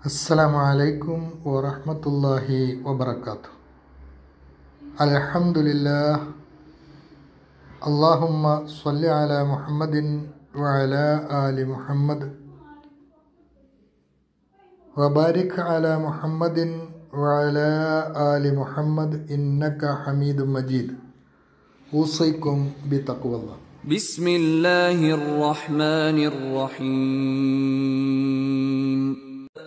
السلام عليكم ورحمة الله وبركاته. الحمد لله اللهم صل على محمد وعلى آل محمد. وبارك على محمد وعلى آل محمد إنك حميد مجيد. أوصيكم بتقوى الله. بسم الله الرحمن الرحيم.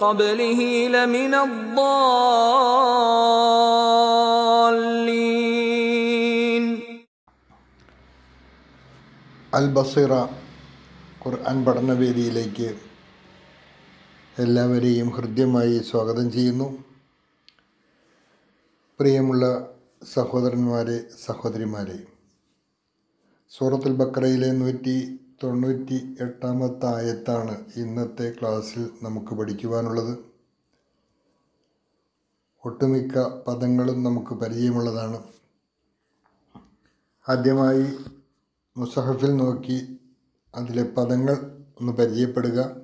قبله لمن الضالين അൽ ബസീറ ഖുർആൻ പഠനവേദിയിലേക്ക് എല്ലാവരെയും ഹൃദ്യമായി സ്വാഗതം ചെയ്യുന്നു പ്രിയമുള്ള സഹോദരന്മാരെ സഹോദരിമാരെ സൂറത്തുൽ ബക്കറയിലെ നൂറ്റി തൊണ്ണൂറ്റി എട്ടാമത്തെ ആയത്താണ് ഇന്നത്തെ ക്ലാസ്സിൽ നമുക്ക് പഠിക്കുവാനുള്ളത്. ഒട്ടുമിക്ക പദങ്ങളും നമുക്ക് പരിചയമുള്ളതാണ്. ആദ്യമായി മുസഹഫിൽ നോക്കി അതിലെ പദങ്ങൾ ഒന്ന് പരിചയപ്പെടുക.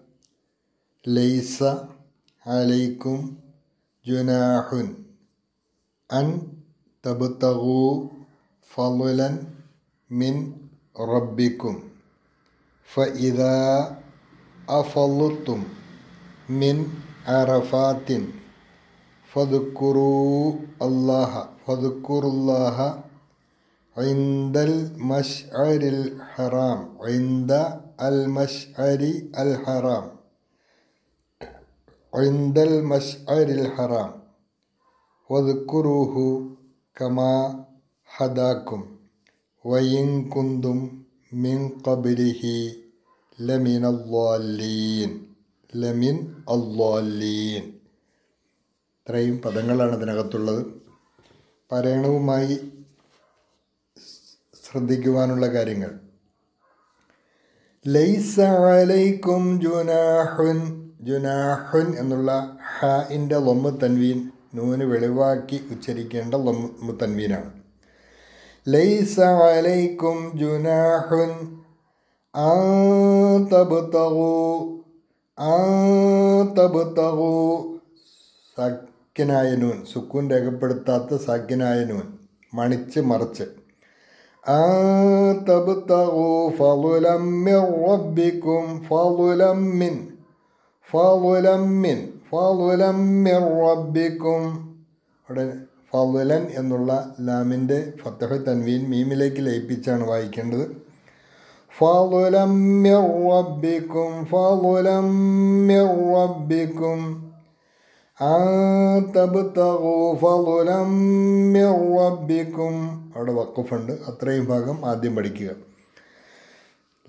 ലൈസ അലൈക്കും ജുനാഹുൻ അൻ തബുത്തഹു ഫലുലൻ മിൻ റബ്ബിക്കും. فإذا أفلطتم من عرفات فاذكروا الله فاذكروا الله عند المشعر الحرام عند المشعر الحرام عند المشعر الحرام. واذكروه كما هداكم. وإن كنتم മിൻ കബിലിഹി ലമിൻ അള്ളാലീൻ ലമിൻ അള്ളാലീൻ ഇത്രയും പദങ്ങളാണ് അതിനകത്തുള്ളത്. പാരായണവുമായി ശ്രദ്ധിക്കുവാനുള്ള കാര്യങ്ങൾ. ലൈസ അലൈക്കും ജുനാഹുൻ ജുനാഹുൻ എന്നുള്ള ഹ ഇന്റെ ലൊമ്മ തൻവീൻ നൂന് വെളിവാക്കി ഉച്ചരിക്കേണ്ട ലൊമ്മ തൻവീനാണ്. ലൈസ അലൈക്കും ജുനാഹുൻ ആ തബുത്തകു ആ തബുത്തകു സാക്കിനായ നൂൻ സുക്കൂൻ രേഖപ്പെടുത്താത്ത സാക്കിനായ നൂൻ മണിച്ച് മറിച്ച് تبتغوا فضلا من ربكم فضلا من فضلا من فضلا من ربكم അവിടെ ഫലുലൻ എന്നുള്ള ലാമിന്റെ ഫത്തഹ തൻവീൻ മീമിലേക്ക് ലയിപ്പിച്ചാണ് വായിക്കേണ്ടത്. മിർ റബ്ബിക്കും മിർ റബ്ബിക്കും റബ്ബിക്കും. അവിടെ വക്കുഫുണ്ട് അത്രയും ഭാഗം ആദ്യം പഠിക്കുക.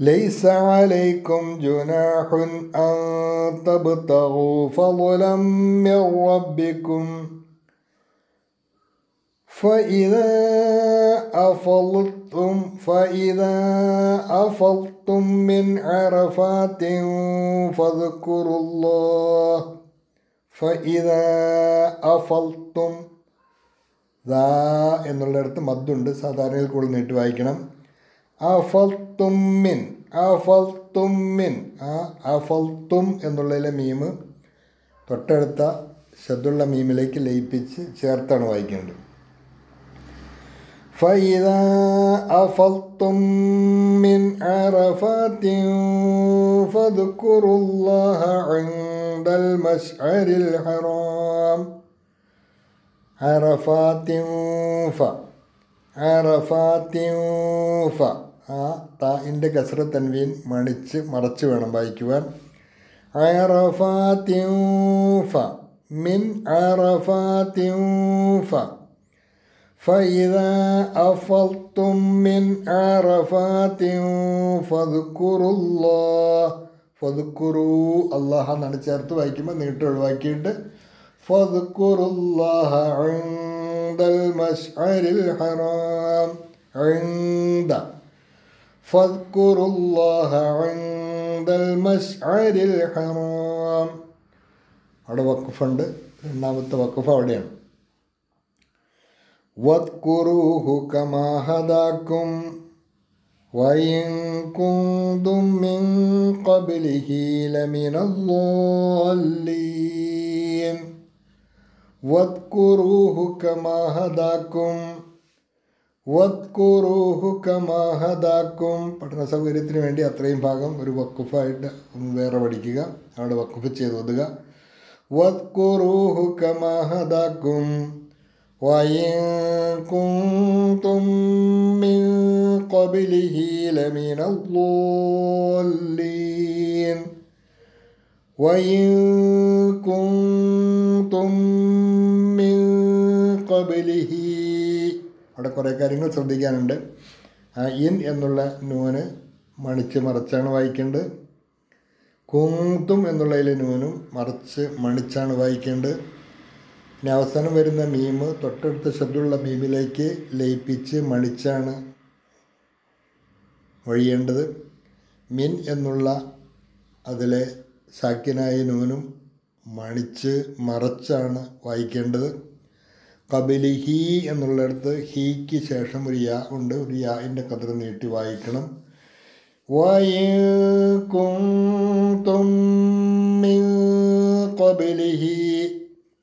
ലൈസ അലൈക്കും ജുനാഹുൻ തബ്തഗു ഫളലം മിർ റബ്ബിക്കും. فإذا أفضتم فإذا أفضتم من عرفات فاذكروا الله ഫഇദാ അഫൽത്തും ദാ എന്നുള്ളിടത്ത് മദ്ദുണ്ട് സാധാരണയിൽ കൂടുതൽ നീട്ടി വായിക്കണം അഫൽത്തുമ്മിൻ അഫൽത്തുമ്മിൻ ആ അഫൽത്തും എന്നുള്ളതിലെ മീമ് തൊട്ടടുത്ത ശബ്ദുള്ള മീമിലേക്ക് ലയിപ്പിച്ച് ചേർത്താണ് വായിക്കേണ്ടത് فإذا أفضتم من عرفات فاذكروا الله عند المشعر الحرام عرفات ف عرفات ف ആ താൻ്റെ കസറ തൻവീൻ മണിച്ച് മറച്ച് വേണം വായിക്കുവാൻ അറഫാത്തിൻ ഫ മിൻ അറഫാത്തിൻ ഫ فإذا أفضتم من عرفات فاذكروا الله ഫതുക്കുറു അള്ളാഹ എന്നാണ് ചേർത്ത് വായിക്കുമ്പോൾ നീട്ട് ഒഴിവാക്കിയിട്ട് ഫതുക്കുറുല്ലാഹ عند المشعر الحرام عند فاذكروا الله عند المشعر الحرام അവിടെ വക്കുഫുണ്ട് രണ്ടാമത്തെ വക്കുഫ് അവിടെയാണ് വദ്കുറൂഹു കമാ ഹദാക്കും وإن كنتم من قبله لمن الضالين واذكروه كما هداكم വദ്കുറൂഹു കമാ ഹദാക്കും പഠന സൗകര്യത്തിന് വേണ്ടി അത്രയും ഭാഗം ഒരു വക്കുഫായിട്ട് വേറെ പഠിക്കുക അവിടെ വക്കുഫ് ചെയ്ത് ഒതുക വദ്കുറൂഹു കമാ ഹദാക്കും وإن كنتم من قبله لمن الضالين وإن كنتم من قبله അവിടെ കുറേ കാര്യങ്ങൾ ശ്രദ്ധിക്കാനുണ്ട് ആ ഇൻ എന്നുള്ള നൂന് മണിച്ച് മറിച്ചാണ് വായിക്കേണ്ടത് കുങ്തും എന്നുള്ളതിൽ നൂനും മറിച്ച് മണിച്ചാണ് വായിക്കേണ്ടത് പിന്നെ അവസാനം വരുന്ന മീമ് തൊട്ടടുത്ത ശബ്ദമുള്ള മീമിലേക്ക് ലയിപ്പിച്ച് മണിച്ചാണ് വഴിയേണ്ടത് മിൻ എന്നുള്ള അതിലെ സാക്കിനായ നൂനും മണിച്ച് മറച്ചാണ് വായിക്കേണ്ടത്. കബലി ഹി എന്നുള്ളിടത്ത് ഹീക്ക് ശേഷം ഒരു യാ ഉണ്ട്. ഒരു യാന്റെ കതിർ നീട്ടി വായിക്കണം. വയക്കും കബലിഹി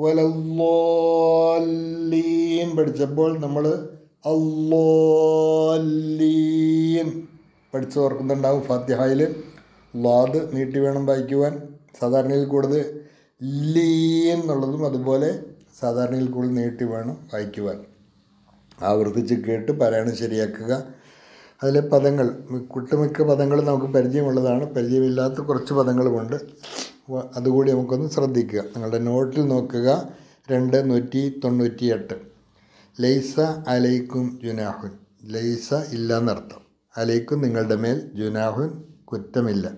വലല്ലാലീൻ പഠിച്ചപ്പോൾ നമ്മൾ അല്ലോല്ലീൻ പഠിച്ചു ഓർക്കുന്നുണ്ടാവും ഫാത്തിഹായിൽ. ലാദ് നീട്ടി വേണം വായിക്കുവാൻ. സാധാരണയിൽ കൂടുതൽ ലീ എന്നുള്ളതും അതുപോലെ സാധാരണയിൽ കൂടുതൽ നീട്ടി വേണം വായിക്കുവാൻ. ആവർത്തിച്ച് കേട്ട് പാരായണം ശരിയാക്കുക. അതിലെ പദങ്ങൾ കുട്ടുമിക്ക പദങ്ങൾ നമുക്ക് പരിചയമുള്ളതാണ്. പരിചയമില്ലാത്ത കുറച്ച് പദങ്ങളുമുണ്ട്. വ- അതുകൂടി നമുക്കൊന്ന് ശ്രദ്ധിക്കുക. നിങ്ങളുടെ നോട്ടിൽ നോക്കുക. രണ്ട് നൂറ്റി തൊണ്ണൂറ്റി എട്ട് ലൈസ അലൈക്കും ജുനാഹുൻ. ലൈസ ഇല്ല എന്നർത്ഥം അലൈക്കും നിങ്ങളുടെ മേൽ ജുനാഹുൻ കുറ്റമില്ല.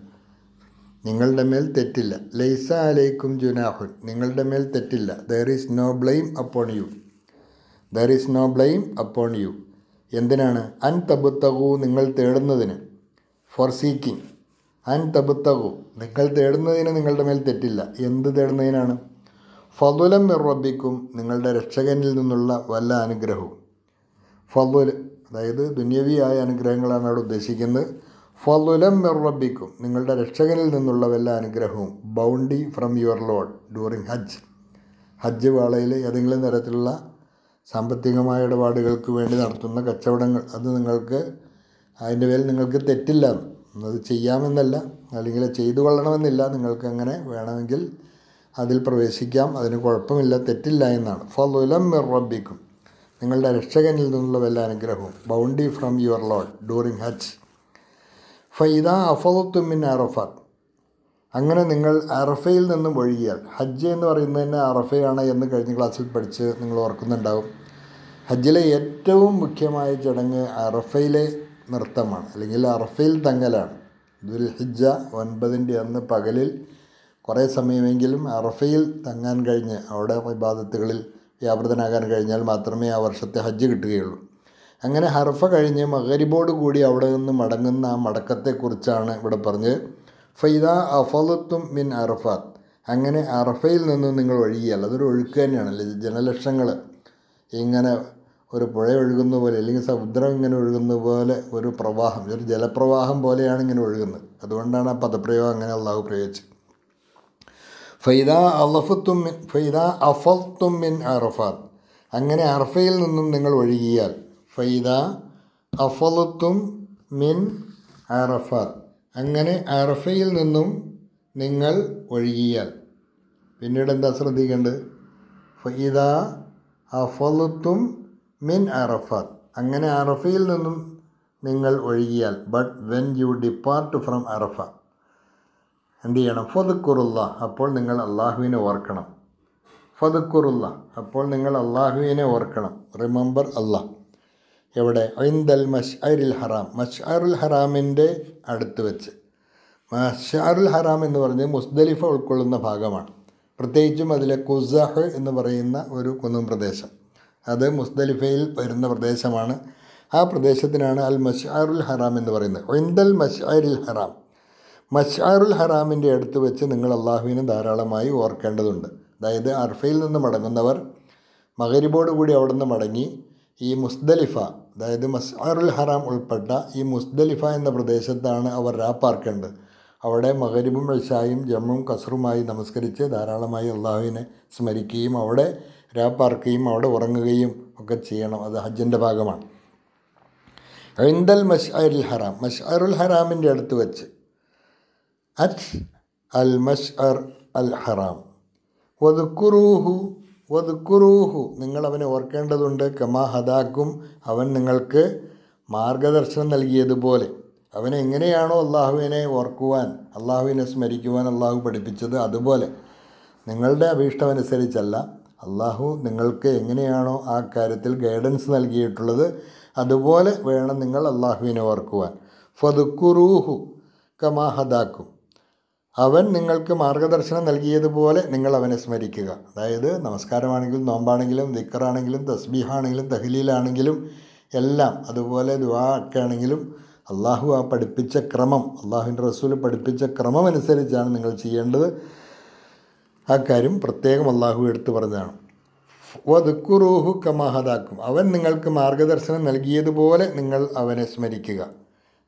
നിങ്ങളുടെ മേൽ തെറ്റില്ല. ലൈസ അലൈക്കും ജുനാഹുൻ. നിങ്ങളുടെ മേൽ തെറ്റില്ല. There is no blame upon you there is no blame upon you എന്തിനാണ്? അൻ തബുത്തകു നിങ്ങൾ തേടുന്നതിന്. ഫോർ സീക്കിംഗ് അൻ തബുത്തകു നിങ്ങൾ തേടുന്നതിന് നിങ്ങളുടെ മേൽ തെറ്റില്ല. എന്ത് തേടുന്നതിനാണ്? ഫതുലം റബ്ബിക്കും നിങ്ങളുടെ രക്ഷകനിൽ നിന്നുള്ള വല്ല അനുഗ്രഹവും. ഫതുൽ അതായത് ദുന്യവിയായ അനുഗ്രഹങ്ങളാണ് അവിടെ ഉദ്ദേശിക്കുന്നത്. ഫതുലം റബ്ബിക്കും നിങ്ങളുടെ രക്ഷകനിൽ നിന്നുള്ള വല്ല അനുഗ്രഹവും. Bounty from your lord during Hajj. Hajj വാളയിൽ ഏതെങ്കിലും തരത്തിലുള്ള സാമ്പത്തികമായ ഇടപാടുകൾക്ക് വേണ്ടി നടത്തുന്ന കച്ചവടങ്ങൾ അത് നിങ്ങൾക്ക് അതിന്റെ പേരിൽ നിങ്ങൾക്ക് തെറ്റില്ല അത് ചെയ്യാമെന്നല്ല അല്ലെങ്കിൽ ചെയ്തു കൊള്ളണമെന്നില്ല നിങ്ങൾക്ക് അങ്ങനെ വേണമെങ്കിൽ അതിൽ പ്രവേശിക്കാം അതിന് കുഴപ്പമില്ല തെറ്റില്ല എന്നാണ്. ഫലുലം റബ്ബിക്കും. നിങ്ങളുടെ രക്ഷകനിൽ നിന്നുള്ള വല്ല അനുഗ്രഹവും. Bounty from your lord during Hajj. ഫൈദ അഫത്തുമിൻ അറഫ. അങ്ങനെ നിങ്ങൾ അറഫയിൽ നിന്നും ഒഴുകിയാൽ ഹജ്ജ് എന്ന് പറയുന്നത് തന്നെ അറഫയാണ് എന്ന് കഴിഞ്ഞ ക്ലാസ്സിൽ പഠിച്ച് നിങ്ങൾ ഓർക്കുന്നുണ്ടാവും. ഹജ്ജിലെ ഏറ്റവും മുഖ്യമായ ചടങ്ങ് അറഫയിലെ നൃത്തമാണ്. അല്ലെങ്കിൽ അർഫയിൽ തങ്ങലാണ്. ദുൽ ഹിജ്ജ ഒൻപതിന്റെ അന്ന് പകലിൽ കുറേ സമയമെങ്കിലും അറഫയിൽ തങ്ങാൻ കഴിഞ്ഞ് അവിടെ വിവാദത്തുകളിൽ വ്യാപൃതനാകാൻ കഴിഞ്ഞാൽ മാത്രമേ ആ വർഷത്തെ ഹജ്ജ് കിട്ടുകയുള്ളൂ. അങ്ങനെ ഹർഫ കഴിഞ്ഞ് മകരിബോട് കൂടി അവിടെ നിന്ന് മടങ്ങുന്ന ആ മടക്കത്തെക്കുറിച്ചാണ് ഇവിടെ പറഞ്ഞ് ഫൈദ അഫലത്തും മിൻ അറഫാത്ത് അങ്ങനെ അറഫയിൽ നിന്നും നിങ്ങൾ ഒഴുകിയാൽ അതൊരു ഒഴുക്ക് തന്നെയാണ്. അല്ലെ ജനലക്ഷങ്ങൾ ഇങ്ങനെ ഒരു പുഴ ഒഴുകുന്ന പോലെ അല്ലെങ്കിൽ സമുദ്രം ഇങ്ങനെ ഒഴുകുന്ന പോലെ ഒരു പ്രവാഹം ഒരു ജലപ്രവാഹം പോലെയാണ് ഇങ്ങനെ ഒഴുകുന്നത്. അതുകൊണ്ടാണ് ആ പദപ്രയോഗം അങ്ങനെ അള്ളാഹു പ്രയോഗിച്ചത്. ഫൈദ അലഫത്തും ഫൈദ അഫൽത്തും മിൻ അറഫാത്ത്. അങ്ങനെ അറഫയിൽ നിന്നും നിങ്ങൾ ഒഴുകിയാൽ ഫൈദ അഫലത്തും മിൻ അറഫാത്ത്. അങ്ങനെ അറഫയിൽ നിന്നും നിങ്ങൾ ഒഴുകിയാൽ പിന്നീട് എന്താ ശ്രദ്ധിക്കേണ്ടത്? ഫൈദ അഫലത്തും മിൻ അറഫാത്ത്. അങ്ങനെ അറഫയിൽ നിന്നും നിങ്ങൾ ഒഴുകിയാൽ but when you depart from Arafah എന്ത് ചെയ്യണം ഫതുക്കുറുള്ള അപ്പോൾ നിങ്ങൾ അള്ളാഹുവിനെ ഓർക്കണം. ഫതുക്കുറുള്ള അപ്പോൾ നിങ്ങൾ അള്ളാഹുവിനെ ഓർക്കണം. റിമെമ്പർ അള്ളാഹ് എവിടെ? ഐന്ദൽ മഷ് അരുൽ ഹറാം. മഷ് അറുൽ ഹറാമിന്റെ അടുത്ത് വെച്ച്. മഷാറുൽ ഹറാം എന്ന് പറഞ്ഞ് മുസ്ദലിഫ ഉൾക്കൊള്ളുന്ന ഭാഗമാണ്. പ്രത്യേകിച്ചും അതിലെ കുസഹ് എന്ന് പറയുന്ന ഒരു കുന്നും പ്രദേശം. അത് മുസ്ദലിഫയിൽ വരുന്ന പ്രദേശമാണ്. ആ പ്രദേശത്തിനാണ് അൽ മഷാറുൽ ഹറാം എന്ന് പറയുന്നത്. ഒന്തൽ മഷാരിൽ ഹറാം. മഷാറുൽ ഹറാമിന്റെ അടുത്ത് വെച്ച് നിങ്ങൾ അള്ളാഹുവിനെ ധാരാളമായി ഓർക്കേണ്ടതുണ്ട്. അതായത് അർഫയിൽ നിന്ന് മടങ്ങുന്നവർ മകരിബോട് കൂടി അവിടെ നിന്ന് മടങ്ങി ഈ മുസ്ദലിഫ അതായത് മസ്ആറുൽ ഹറാം ഉൾപ്പെട്ട ഈ മുസ്ദലിഫ എന്ന പ്രദേശത്താണ് അവർ രാപ്പാർക്കേണ്ടത് അവിടെ മകരിബും ഇഷായും ജമ്മും കസറുമായി നമസ്കരിച്ച് ധാരാളമായി അള്ളാഹുവിനെ സ്മരിക്കുകയും അവിടെ രാപ്പാർക്കുകയും അവിടെ ഉറങ്ങുകയും ഒക്കെ ചെയ്യണം. അത് ഹജ്ജിന്റെ ഭാഗമാണ്. ഐന്തൽ മഷ്അറുൽ ഹറാം. മഷ്അറുൽ ഹറാമിന്റെ അടുത്ത് വെച്ച്. അറ്റ് അൽ മഷ്അർ അൽ ഹറാം. ഒതുക്കുറൂഹു ഒതുക്കുറൂഹു നിങ്ങൾ അവനെ ഓർക്കേണ്ടതുണ്ട്. കമാ ഹദാക്കും. അവൻ നിങ്ങൾക്ക് മാർഗദർശനം നൽകിയതുപോലെ. അവനെ എങ്ങനെയാണോ അള്ളാഹുവിനെ ഓർക്കുവാൻ അള്ളാഹുവിനെ സ്മരിക്കുവാൻ അള്ളാഹു പഠിപ്പിച്ചത് അതുപോലെ. നിങ്ങളുടെ അഭീഷ്ടമനുസരിച്ചല്ല. അള്ളാഹു നിങ്ങൾക്ക് എങ്ങനെയാണോ ആ കാര്യത്തിൽ ഗൈഡൻസ് നൽകിയിട്ടുള്ളത് അതുപോലെ വേണം നിങ്ങൾ അള്ളാഹുവിനെ ഓർക്കുവാൻ. ഫതുക്കുറൂഹു കമാഹദാക്കും അവൻ നിങ്ങൾക്ക് മാർഗദർശനം നൽകിയതുപോലെ നിങ്ങൾ അവനെ സ്മരിക്കുക. അതായത് നമസ്കാരമാണെങ്കിലും നോമ്പാണെങ്കിലും ദിക്കറാണെങ്കിലും തസ്ബീഹാണെങ്കിലും തഹ്ലീലാണെങ്കിലും എല്ലാം അതുപോലെ ദുവാ ഒക്കെ ആണെങ്കിലും അള്ളാഹു ആ പഠിപ്പിച്ച ക്രമം അള്ളാഹുവിന്റെ റസൂൽ പഠിപ്പിച്ച ക്രമം അനുസരിച്ചാണ് നിങ്ങൾ ചെയ്യേണ്ടത്. ആ കാര്യം പ്രത്യേകം അള്ളാഹു എടുത്തു പറഞ്ഞതാണ്. വധുക്കുറൂഹു കമാഹദാക്കും അവൻ നിങ്ങൾക്ക് മാർഗദർശനം നൽകിയതുപോലെ നിങ്ങൾ അവനെ സ്മരിക്കുക.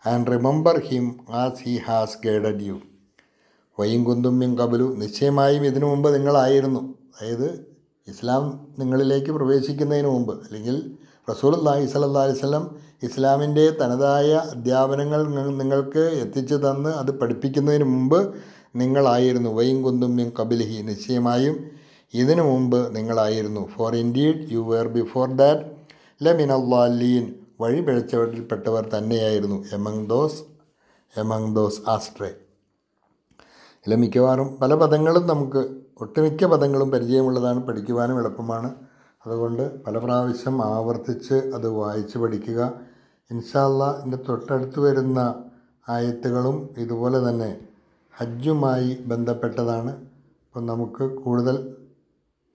And remember him as he has guided you വയും കുന്തുമ്യം കബലു നിശ്ചയമായും ഇതിനു മുമ്പ് നിങ്ങളായിരുന്നു. അതായത് ഇസ്ലാം നിങ്ങളിലേക്ക് പ്രവേശിക്കുന്നതിന് മുമ്പ്. അല്ലെങ്കിൽ റസൂൽ അള്ളാഹി സല്ലാ അലിസ്ലം ഇസ്ലാമിന്റെ തനതായ അധ്യാപനങ്ങൾ നിങ്ങൾക്ക് എത്തിച്ചു തന്ന് അത് പഠിപ്പിക്കുന്നതിന് മുമ്പ് നിങ്ങളായിരുന്നു വയും കുന്തുമ്യം കബിലിഹി നിശ്ചയമായും ഇതിനു മുമ്പ് നിങ്ങളായിരുന്നു. For indeed you were before that ലമിനല്ലാലീൻ വഴി പിഴച്ചവരിൽപ്പെട്ടവർ തന്നെയായിരുന്നു. Among those among those astray ഇതിൽ മിക്കവാറും പല പദങ്ങളും നമുക്ക് ഒട്ടുമിക്ക പദങ്ങളും പരിചയമുള്ളതാണ്. പഠിക്കുവാനും എളുപ്പമാണ്. അതുകൊണ്ട് പല പ്രാവശ്യം ആവർത്തിച്ച് അത് വായിച്ച് പഠിക്കുക. ഇൻഷാല്ല ഇതിന്റെ തൊട്ടടുത്ത് വരുന്ന ആയത്തുകളും ഇതുപോലെ തന്നെ. ഹജ്ജുമായി ബന്ധപ്പെട്ടതാണ്. അപ്പം നമുക്ക് കൂടുതൽ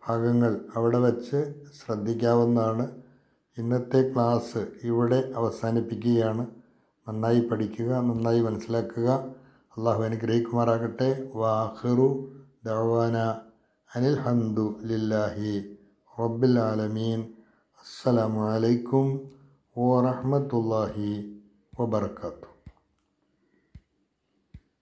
ഭാഗങ്ങൾ അവിടെ വച്ച് ശ്രദ്ധിക്കാവുന്നതാണ്. ഇന്നത്തെ ക്ലാസ് ഇവിടെ അവസാനിപ്പിക്കുകയാണ്. നന്നായി പഠിക്കുക നന്നായി മനസ്സിലാക്കുക. അള്ളാഹു അനുഗ്രഹിക്കുമാറാകട്ടെ. വാഹിറു ദവാന അനിൽ ഹന്ദു ലില്ലാഹി റബ്ബിൽ ആലമീൻ. അസ്സലാമലൈക്കും അലൈക്കും വറഹ്മത്തുള്ളാഹി വബർക്കാത്തു.